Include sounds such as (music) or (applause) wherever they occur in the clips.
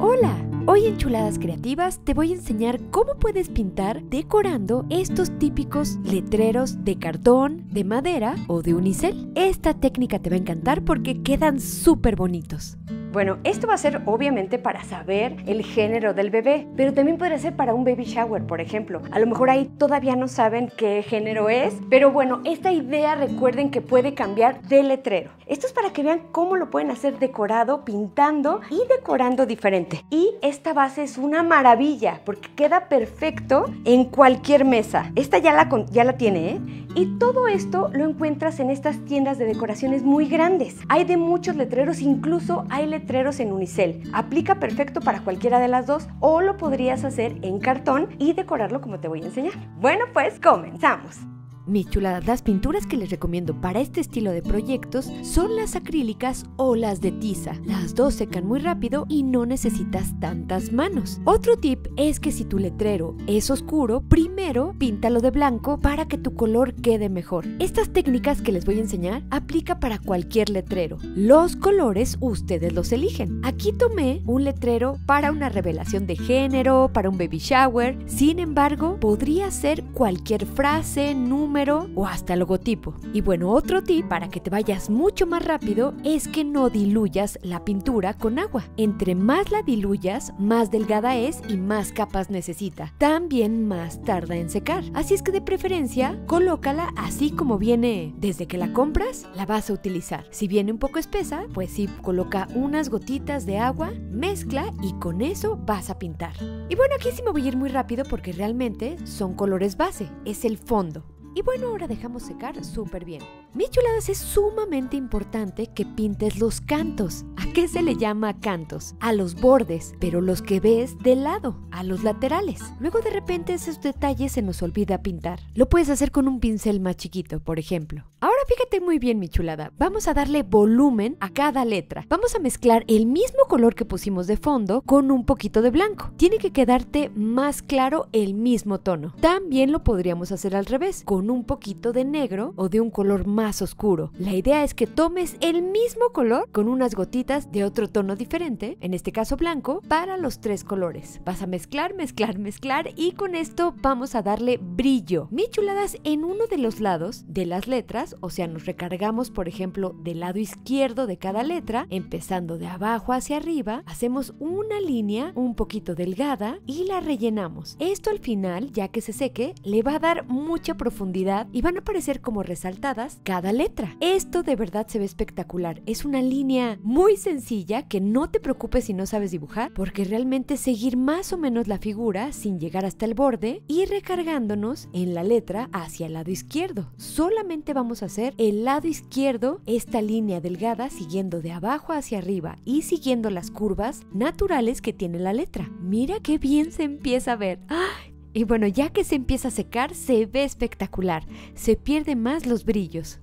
Hola, hoy en Chuladas Creativas te voy a enseñar cómo puedes pintar decorando estos típicos letreros de cartón, de madera o de unicel. Esta técnica te va a encantar porque quedan súper bonitos. Bueno, esto va a ser obviamente para saber el género del bebé, pero también podría ser para un baby shower, por ejemplo. A lo mejor ahí todavía no saben qué género es, pero bueno, esta idea recuerden que puede cambiar de letrero. Esto es para que vean cómo lo pueden hacer decorado, pintando y decorando diferente. Y esta base es una maravilla porque queda perfecto en cualquier mesa. Esta ya la, ya la tiene, ¿eh? Y todo esto lo encuentras en estas tiendas de decoraciones muy grandes. Hay de muchos letreros, incluso hay letreros en unicel. Aplica perfecto para cualquiera de las dos o lo podrías hacer en cartón y decorarlo como te voy a enseñar. Bueno, pues comenzamos. Mis las pinturas que les recomiendo para este estilo de proyectos son las acrílicas o las de tiza. Las dos secan muy rápido y no necesitas tantas manos. Otro tip es que si tu letrero es oscuro, primero píntalo de blanco para que tu color quede mejor. Estas técnicas que les voy a enseñar aplica para cualquier letrero. Los colores ustedes los eligen. Aquí tomé un letrero para una revelación de género, para un baby shower. Sin embargo, podría ser cualquier frase, número, o hasta logotipo. Y bueno, otro tip para que te vayas mucho más rápido es que no diluyas la pintura con agua. Entre más la diluyas, más delgada es y más capas necesita. También más tarda en secar. Así es que de preferencia, colócala así como viene desde que la compras, la vas a utilizar. Si viene un poco espesa, pues sí, coloca unas gotitas de agua, mezcla y con eso vas a pintar. Y bueno, aquí sí me voy a ir muy rápido porque realmente son colores base, es el fondo. Y bueno, ahora dejamos secar súper bien. Mi chuladas es sumamente importante que pintes los cantos. ¿A qué se le llama cantos? A los bordes, pero los que ves de lado, a los laterales. Luego de repente esos detalles se nos olvida pintar. Lo puedes hacer con un pincel más chiquito, por ejemplo. Ahora fíjate muy bien, mi chulada. Vamos a darle volumen a cada letra. Vamos a mezclar el mismo color que pusimos de fondo con un poquito de blanco. Tiene que quedarte más claro el mismo tono. También lo podríamos hacer al revés, con un poquito de negro o de un color más oscuro. La idea es que tomes el mismo color con unas gotitas de otro tono diferente, en este caso blanco, para los tres colores. Vas a mezclar, mezclar, mezclar y con esto vamos a darle brillo. Mi chuladas en uno de los lados de las letras, o sea, nos recargamos por ejemplo del lado izquierdo de cada letra, empezando de abajo hacia arriba, hacemos una línea un poquito delgada y la rellenamos. Esto al final, ya que se seque, le va a dar mucha profundidad y van a aparecer como resaltadas cada letra. Esto de verdad se ve espectacular. Es una línea muy sencilla que no te preocupes si no sabes dibujar porque realmente seguir más o menos la figura sin llegar hasta el borde y recargándonos en la letra hacia el lado izquierdo. Solamente vamos a hacer el lado izquierdo esta línea delgada siguiendo de abajo hacia arriba y siguiendo las curvas naturales que tiene la letra. Mira qué bien se empieza a ver. ¡Ah! Y bueno, ya que se empieza a secar, se ve espectacular. Se pierden más los brillos.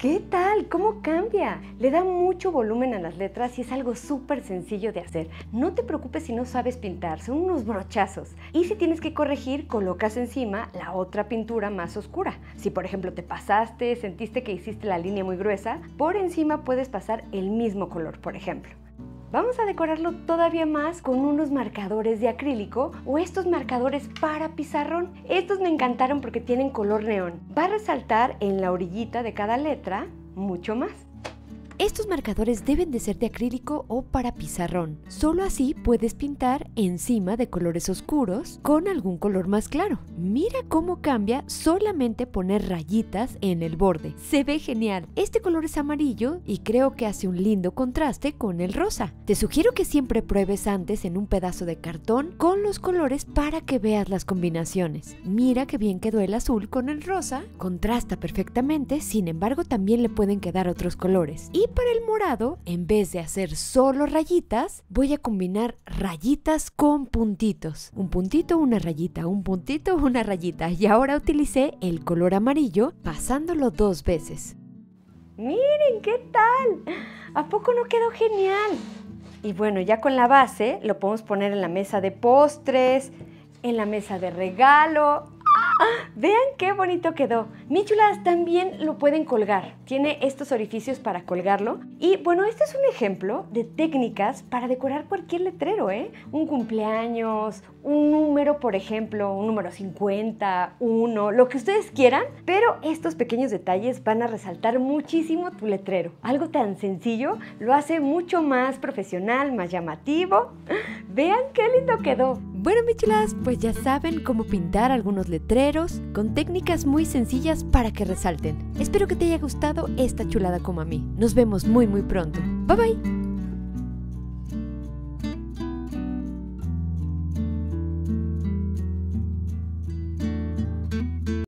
¿Qué tal? ¿Cómo cambia? Le da mucho volumen a las letras y es algo súper sencillo de hacer. No te preocupes si no sabes pintar, son unos brochazos. Y si tienes que corregir, colocas encima la otra pintura más oscura. Si por ejemplo te pasaste, sentiste que hiciste la línea muy gruesa, por encima puedes pasar el mismo color, por ejemplo. Vamos a decorarlo todavía más con unos marcadores de acrílico o estos marcadores para pizarrón. Estos me encantaron porque tienen color neón. Va a resaltar en la orillita de cada letra mucho más. Estos marcadores deben de ser de acrílico o para pizarrón. Solo así puedes pintar encima de colores oscuros con algún color más claro. Mira cómo cambia solamente poner rayitas en el borde. Se ve genial. Este color es amarillo y creo que hace un lindo contraste con el rosa. Te sugiero que siempre pruebes antes en un pedazo de cartón con los colores para que veas las combinaciones. Mira que bien quedó el azul con el rosa. Contrasta perfectamente, sin embargo también le pueden quedar otros colores. Y para el morado, en vez de hacer solo rayitas, voy a combinar rayitas con puntitos. Un puntito, una rayita, un puntito, (laughs) una rayita. Y ahora utilicé el color amarillo pasándolo dos veces. Miren, ¿qué tal? ¿A poco no quedó genial? Y bueno, ya con la base lo podemos poner en la mesa de postres, en la mesa de regalo. Vean qué bonito quedó. Michulas también lo pueden colgar. Tiene estos orificios para colgarlo. Y bueno, este es un ejemplo de técnicas para decorar cualquier letrero, ¿eh? Un cumpleaños, un número, por ejemplo, un número 50, uno, lo que ustedes quieran. Pero estos pequeños detalles van a resaltar muchísimo tu letrero. Algo tan sencillo lo hace mucho más profesional, más llamativo. Vean qué lindo quedó. Bueno, michulas, pues ya saben cómo pintar algunos letreros con técnicas muy sencillas para que resalten. Espero que te haya gustado esta chulada como a mí. Nos vemos muy muy pronto. Bye bye.